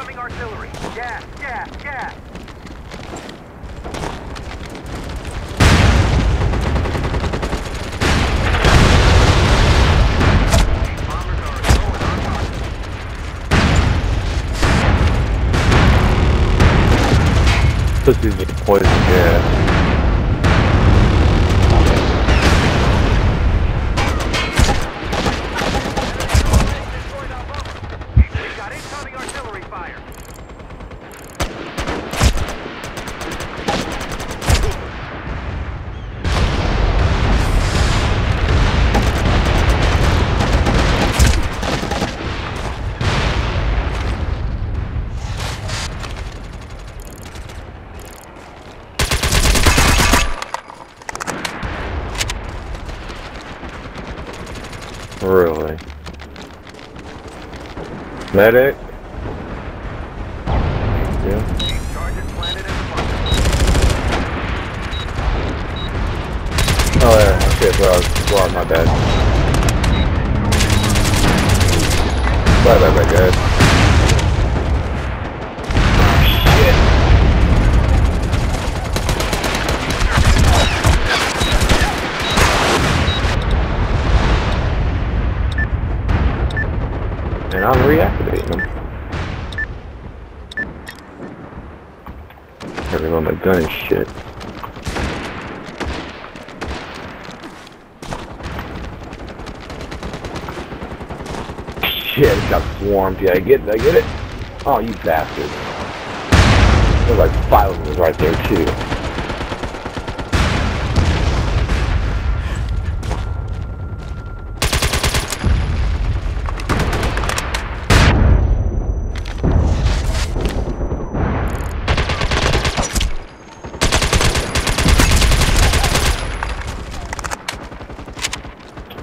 Incoming artillery. Gas, gas, gas. Pussies need poison gas. Really? Medic? Yeah. Oh yeah, okay, was well, my bad. Bye bye bye guys. And I'm reactivating them. Having on my gun and shit. Shit, it Yeah, I get it, I get it. Oh, you bastard. There's like five of them right there, too.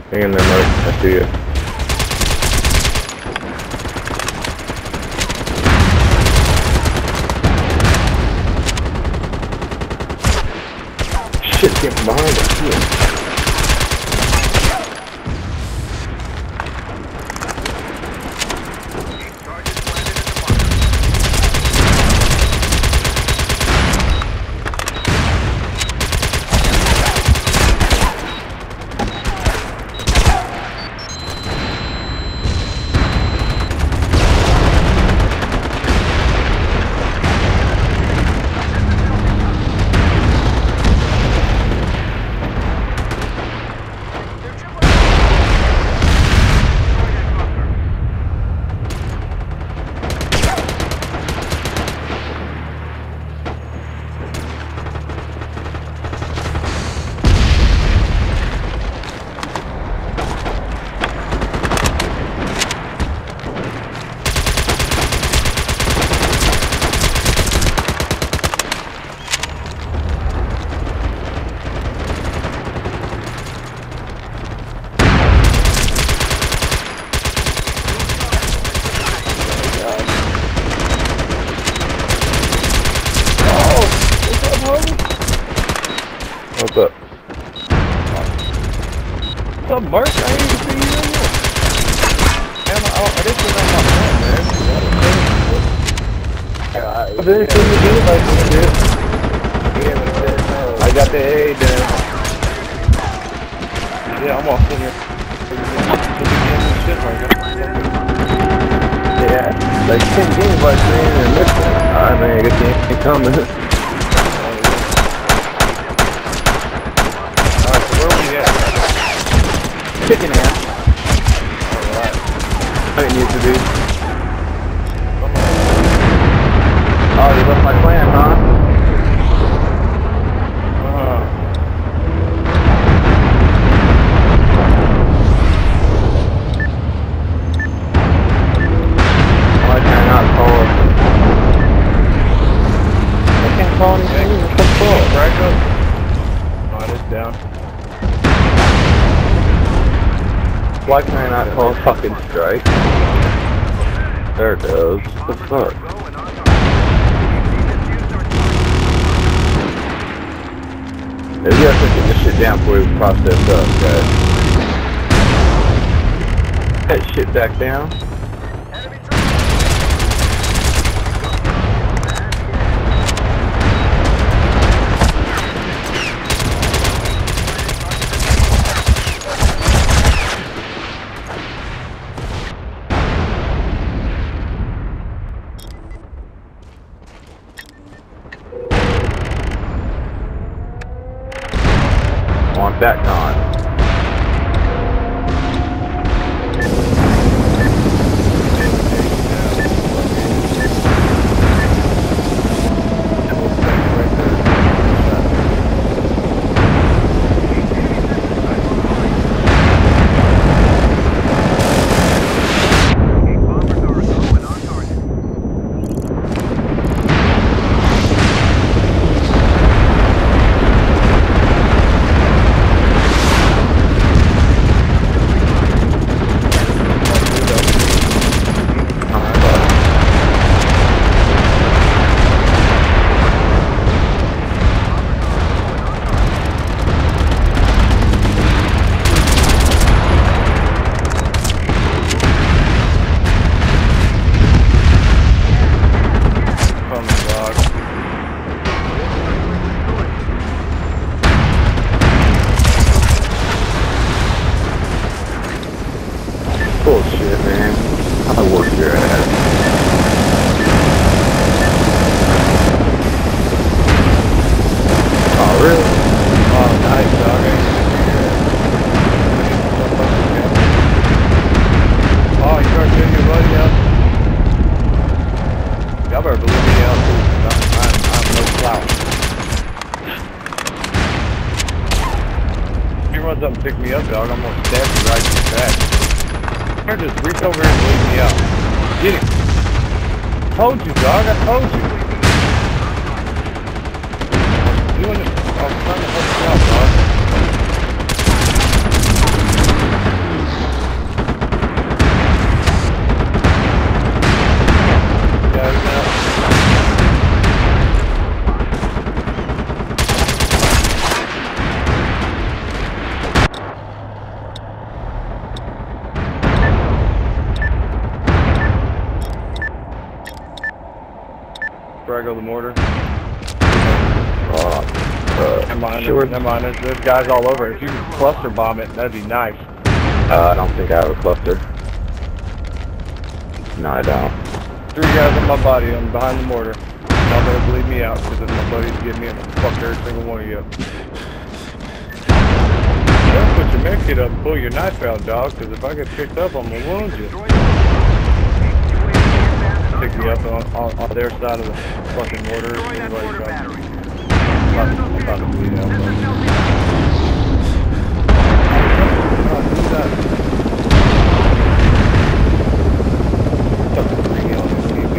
There, Mark. I see you. Shit came from behind us, too. Charges planted in the bunker. What's up? What's up, Mark? I ain't even see you in here. Man, my, oh, this is on my phone, man. I've been seeing you do like this, dude. I got the A down. Yeah, I'm off in here. Yeah, like 10 games like man and listen. Alright man, I you ain't coming. Alright, so where we at? Chicken ass. Alright. I didn't used to do. Oh, you left my clan, huh? Uh, Why can I not call it? I can't call anything. What the fuck? Frag up. Oh, it is down. Why can I not call fucking strike? There it goes. What the fuck? Maybe I to get this shit down before we process up, guys. That shit back down. Here, just reach over and leave me out. Get him. Told you, dog. I told you. I'm doing it. I was trying to help you out, dog. I go the mortar. Oh, uh, Never mind, sure. never mind. There's, there's guys all over. If you could cluster bomb it, that'd be nice. Uh, I don't think I have a cluster. No, I don't. Three guys on my body. I'm behind the mortar. Y'all better bleed me out, because if my buddies get me, I'm gonna fuck every single one of you. Don't put your med kit up and pull your knife out, dog, because if I get picked up, I'm gonna wound you. Pick me up on, on, on their side of the fucking mortar. I'm I'm about to bleed out. That's bro. a selfie. Stuck the three on the TV.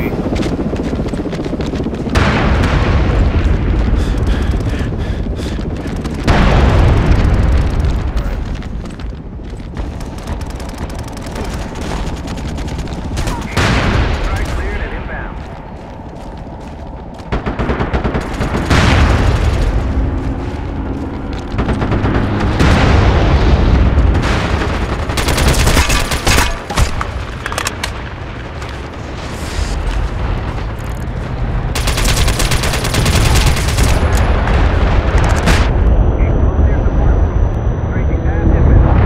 Strike cleared and inbound. Clear support approved. Breaking past inbound.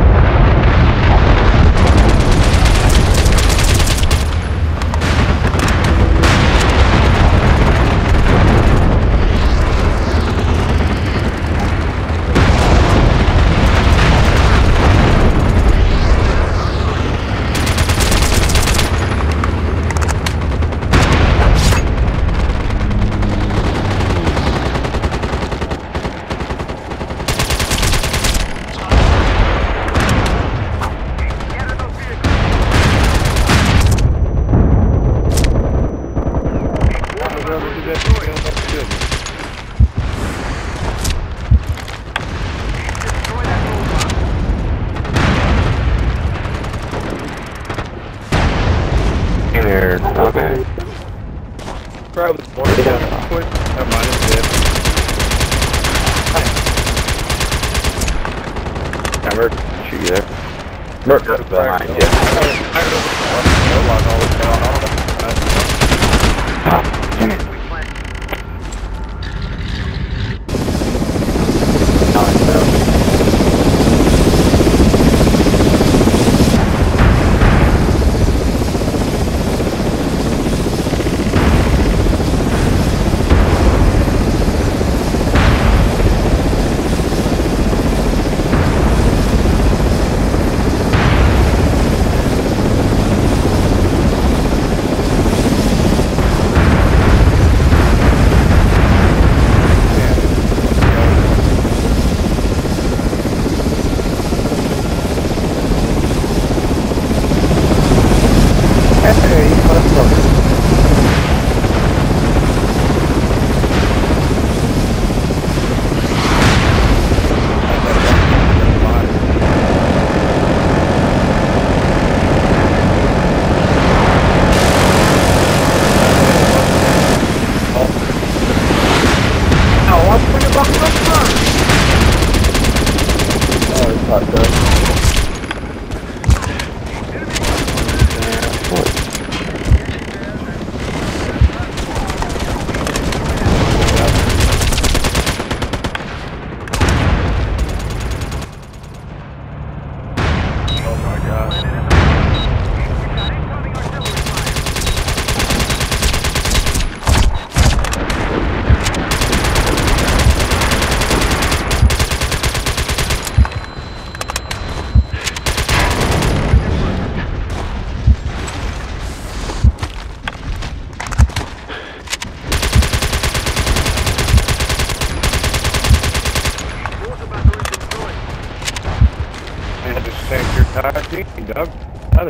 Get in those vehicles. Whoever did that to me, I'm not good. Destroy that roadblock. In there. Okay. Grab the mortar down quick. Never mind, it's dead. Yeah, Merc, shoot you there. Merc, that's behind you. Ah,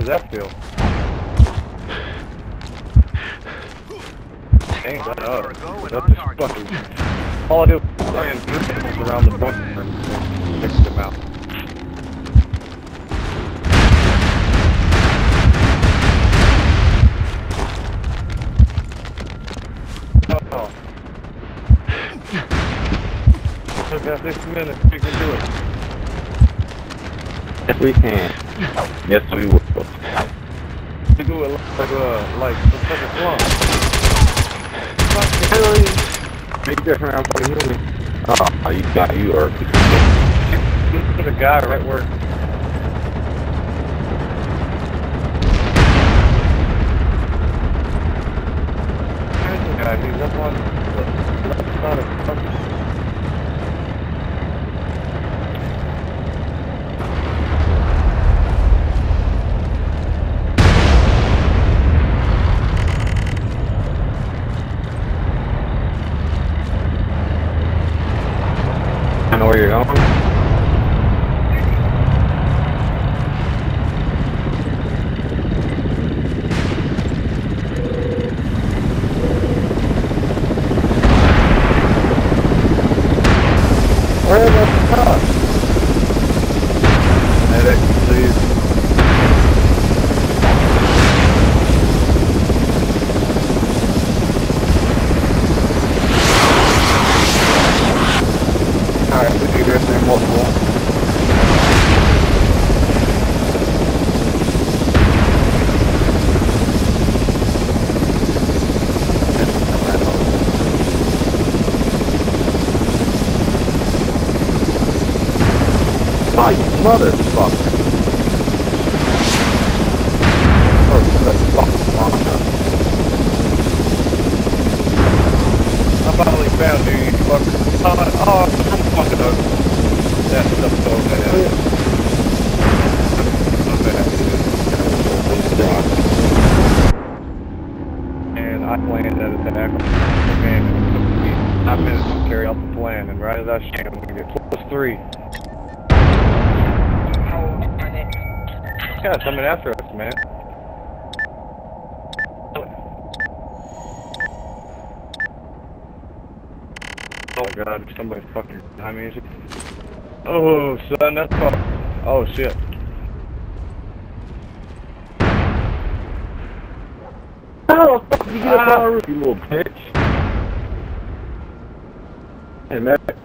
does that feel? Dang, that up. That's just fucking... All I do is stand circles around the bunker and fix them out. Oh. Took us six minutes. We can do it. Yes, we can. Yes, we will. We do it like a like some type of slum. Make around for the Oh, you got you are. Put a guy right where. Guy. He's up on the left side of know where you're going. Where the fuck? Medic, please. Alright, we do this in multiple. Oh, you motherfucker. Oh, that's fucking long enough. I finally found you, you fucker. Oh, I'm fucking up. That stuff's so bad. And I planned that attack. And it took me five minutes to carry out the plan. And right as I shan, we get plus three. Yeah, coming after us, man. Oh my god, somebody's fucking behind me. Oh, son, that's fuck. Oh shit. How the fuck did you get Ah. up on our roof, you little bitch? Hey, Matt.